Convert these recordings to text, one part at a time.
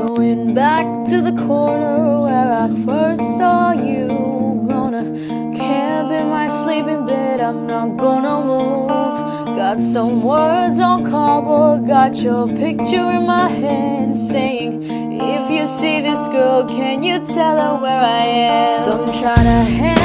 Going back to the corner where I first saw you. Gonna camp in my sleeping bed, I'm not gonna move. Got some words on cardboard, got your picture in my hand saying, If you see this girl, can you tell her where I am? So I'm trying to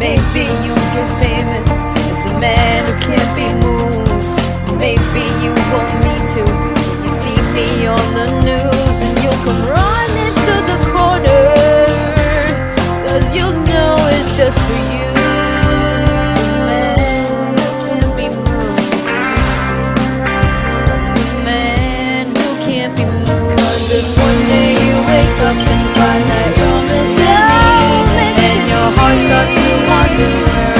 Maybe you get famous as the man who can't be moved. Maybe you want me to. You see me on the news. wake up and find that you're missing me. And your heart starts to wander.